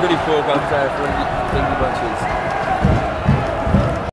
really four grams there for 80 bunches.